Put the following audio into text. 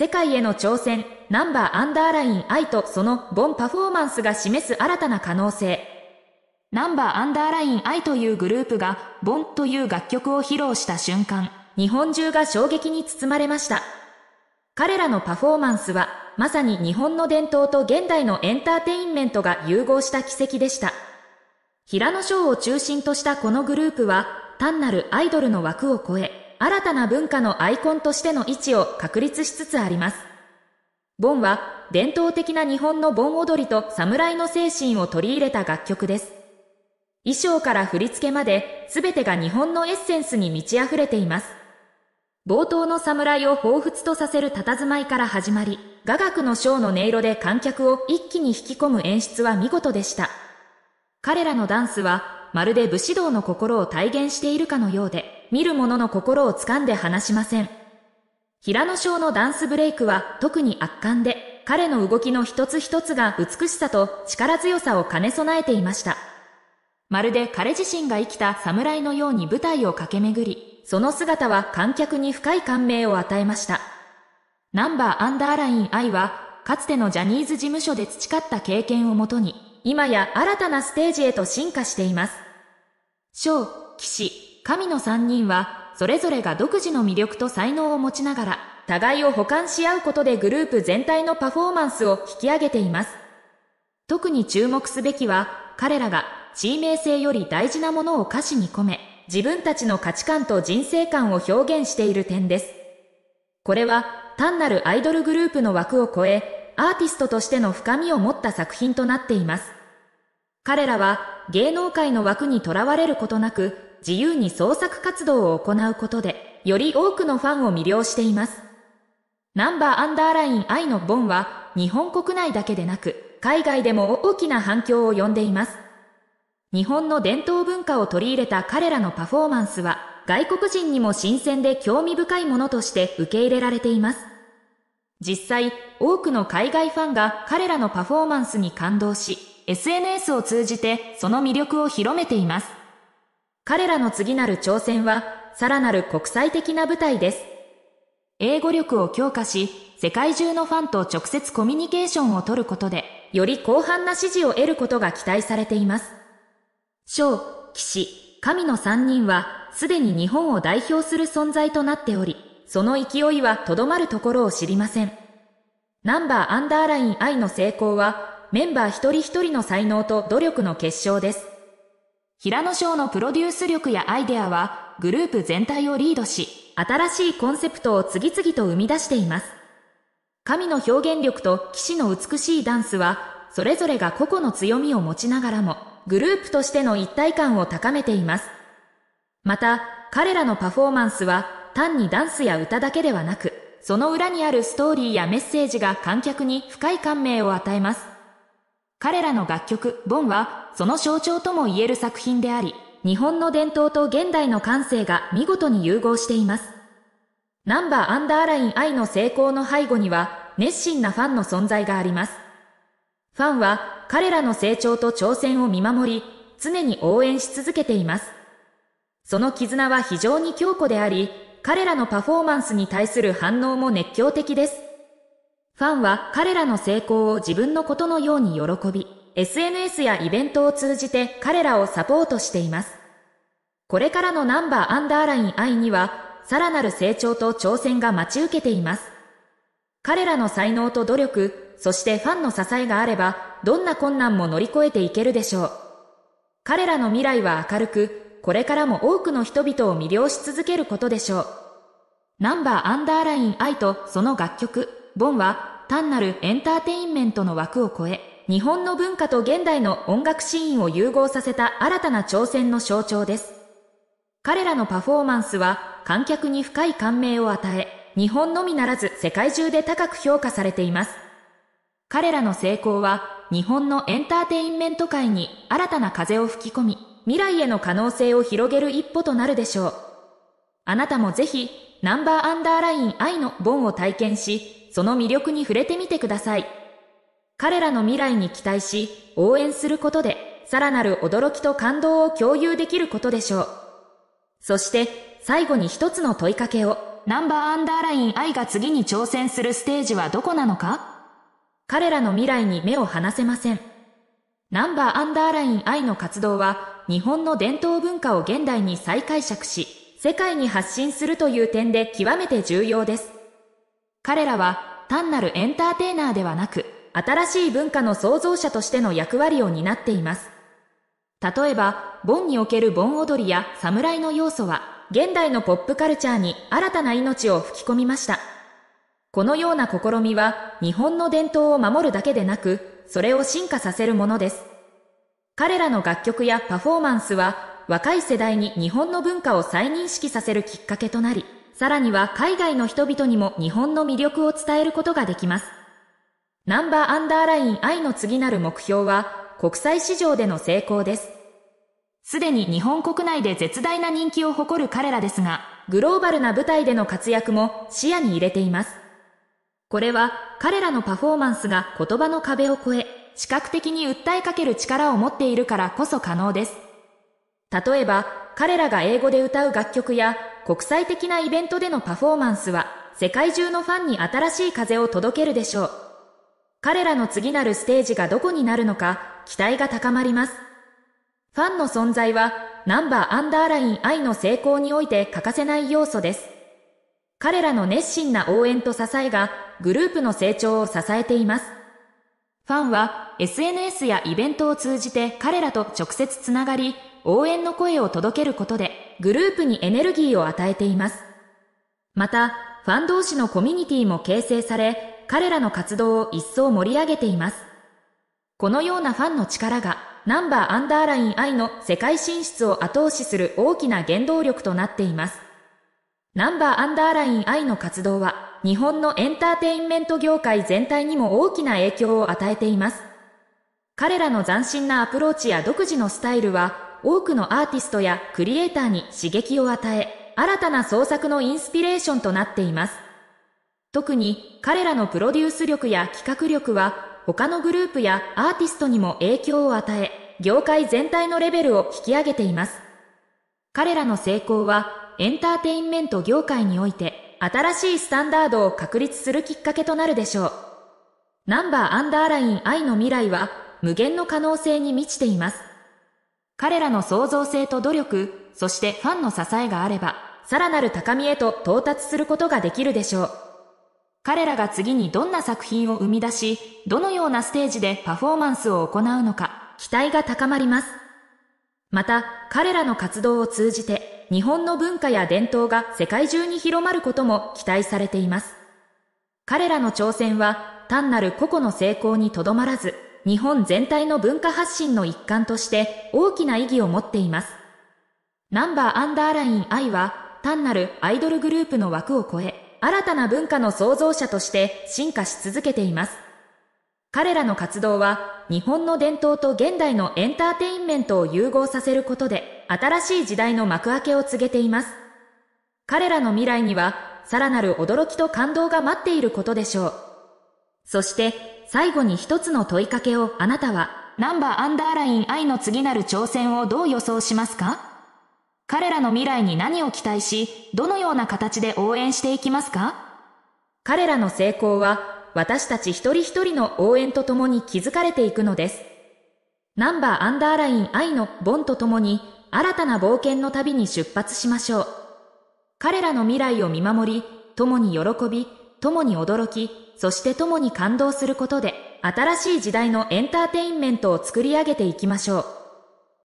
世界への挑戦、ナンバーアンダーライン愛とそのボンパフォーマンスが示す新たな可能性。ナンバーアンダーライン愛というグループがボンという楽曲を披露した瞬間、日本中が衝撃に包まれました。彼らのパフォーマンスはまさに日本の伝統と現代のエンターテインメントが融合した奇跡でした。平野翔を中心としたこのグループは単なるアイドルの枠を超え、新たな文化のアイコンとしての位置を確立しつつあります。ボンは伝統的な日本の盆踊りと侍の精神を取り入れた楽曲です。衣装から振り付けまで全てが日本のエッセンスに満ち溢れています。冒頭の侍を彷彿とさせる佇まいから始まり、雅楽のショーの音色で観客を一気に引き込む演出は見事でした。彼らのダンスはまるで武士道の心を体現しているかのようで、見る者の心を掴んで離しません。平野翔のダンスブレイクは特に圧巻で、彼の動きの一つ一つが美しさと力強さを兼ね備えていました。まるで彼自身が生きた侍のように舞台を駆け巡り、その姿は観客に深い感銘を与えました。ナンバーアンダーライン愛は、かつてのジャニーズ事務所で培った経験をもとに、今や新たなステージへと進化しています。将、騎士、神の3人は、それぞれが独自の魅力と才能を持ちながら、互いを補完し合うことでグループ全体のパフォーマンスを引き上げています。特に注目すべきは、彼らが地位名声より大事なものを歌詞に込め、自分たちの価値観と人生観を表現している点です。これは単なるアイドルグループの枠を超え、アーティストとしての深みを持った作品となっています。彼らは芸能界の枠にとらわれることなく自由に創作活動を行うことでより多くのファンを魅了しています。ナンバーアンダーライン愛のボンは日本国内だけでなく海外でも大きな反響を呼んでいます。日本の伝統文化を取り入れた彼らのパフォーマンスは外国人にも新鮮で興味深いものとして受け入れられています。実際、多くの海外ファンが彼らのパフォーマンスに感動し、SNS を通じてその魅力を広めています。彼らの次なる挑戦は、さらなる国際的な舞台です。英語力を強化し、世界中のファンと直接コミュニケーションを取ることで、より広範な支持を得ることが期待されています。将、騎士、神の3人は、すでに日本を代表する存在となっており、その勢いはとどまるところを知りません。ナンバーアンダーライン愛の成功は、メンバー一人一人の才能と努力の結晶です。平野翔のプロデュース力やアイデアは、グループ全体をリードし、新しいコンセプトを次々と生み出しています。神の表現力と騎士の美しいダンスは、それぞれが個々の強みを持ちながらも、グループとしての一体感を高めています。また、彼らのパフォーマンスは、単にダンスや歌だけではなく、その裏にあるストーリーやメッセージが観客に深い感銘を与えます。彼らの楽曲、ボンは、その象徴とも言える作品であり、日本の伝統と現代の感性が見事に融合しています。ナンバーアンダーライン愛の成功の背後には、熱心なファンの存在があります。ファンは、彼らの成長と挑戦を見守り、常に応援し続けています。その絆は非常に強固であり、彼らのパフォーマンスに対する反応も熱狂的です。ファンは彼らの成功を自分のことのように喜び、SNS やイベントを通じて彼らをサポートしています。これからのナンバーアンダーライン愛には、さらなる成長と挑戦が待ち受けています。彼らの才能と努力、そしてファンの支えがあれば、どんな困難も乗り越えていけるでしょう。彼らの未来は明るく、これからも多くの人々を魅了し続けることでしょう。ナンバーアンダーライン愛とその楽曲、ボンは単なるエンターテインメントの枠を超え、日本の文化と現代の音楽シーンを融合させた新たな挑戦の象徴です。彼らのパフォーマンスは観客に深い感銘を与え、日本のみならず世界中で高く評価されています。彼らの成功は日本のエンターテインメント界に新たな風を吹き込み、未来への可能性を広げる一歩となるでしょう。あなたもぜひ、ナンバーアンダーライン愛のボンを体験し、その魅力に触れてみてください。彼らの未来に期待し、応援することで、さらなる驚きと感動を共有できることでしょう。そして、最後に一つの問いかけを。ナンバーアンダーライン I が次に挑戦するステージはどこなのか？彼らの未来に目を離せません。ナンバーアンダーライン I の活動は日本の伝統文化を現代に再解釈し、世界に発信するという点で極めて重要です。彼らは単なるエンターテイナーではなく、新しい文化の創造者としての役割を担っています。例えば、盆における盆踊りや侍の要素は、現代のポップカルチャーに新たな命を吹き込みました。このような試みは、日本の伝統を守るだけでなく、それを進化させるものです。彼らの楽曲やパフォーマンスは、若い世代に日本の文化を再認識させるきっかけとなり、さらには海外の人々にも日本の魅力を伝えることができます。ナンバーアンダーライン I の次なる目標は、国際市場での成功です。すでに日本国内で絶大な人気を誇る彼らですが、グローバルな舞台での活躍も視野に入れています。これは彼らのパフォーマンスが言葉の壁を越え、視覚的に訴えかける力を持っているからこそ可能です。例えば、彼らが英語で歌う楽曲や国際的なイベントでのパフォーマンスは世界中のファンに新しい風を届けるでしょう。彼らの次なるステージがどこになるのか期待が高まります。ファンの存在はナンバーアンダーライン I の成功において欠かせない要素です。彼らの熱心な応援と支えがグループの成長を支えています。ファンは SNS やイベントを通じて彼らと直接つながり、応援の声を届けることでグループにエネルギーを与えています。また、ファン同士のコミュニティも形成され、彼らの活動を一層盛り上げています。このようなファンの力がナンバーアンダーライン I の世界進出を後押しする大きな原動力となっています。ナンバーアンダーライン I の活動は日本のエンターテインメント業界全体にも大きな影響を与えています。彼らの斬新なアプローチや独自のスタイルは多くのアーティストやクリエイターに刺激を与え、新たな創作のインスピレーションとなっています。特に彼らのプロデュース力や企画力は他のグループやアーティストにも影響を与え、業界全体のレベルを引き上げています。彼らの成功はエンターテインメント業界において新しいスタンダードを確立するきっかけとなるでしょう。ナンバーアンダーライン I の未来は無限の可能性に満ちています。彼らの創造性と努力、そしてファンの支えがあれば、さらなる高みへと到達することができるでしょう。彼らが次にどんな作品を生み出し、どのようなステージでパフォーマンスを行うのか、期待が高まります。また、彼らの活動を通じて、日本の文化や伝統が世界中に広まることも期待されています。彼らの挑戦は、単なる個々の成功にとどまらず、日本全体の文化発信の一環として大きな意義を持っています。ナンバーアンダーライン I は単なるアイドルグループの枠を超え、新たな文化の創造者として進化し続けています。彼らの活動は日本の伝統と現代のエンターテインメントを融合させることで新しい時代の幕開けを告げています。彼らの未来にはさらなる驚きと感動が待っていることでしょう。そして最後に一つの問いかけをあなたはナンバーアンダーライン I の次なる挑戦をどう予想しますか？彼らの未来に何を期待し、どのような形で応援していきますか？彼らの成功は私たち一人一人の応援とともに築かれていくのです。ナンバーアンダーライン I のボンとともに新たな冒険の旅に出発しましょう。彼らの未来を見守り、共に喜び、共に驚き、そして共に感動することで、新しい時代のエンターテインメントを作り上げていきましょう。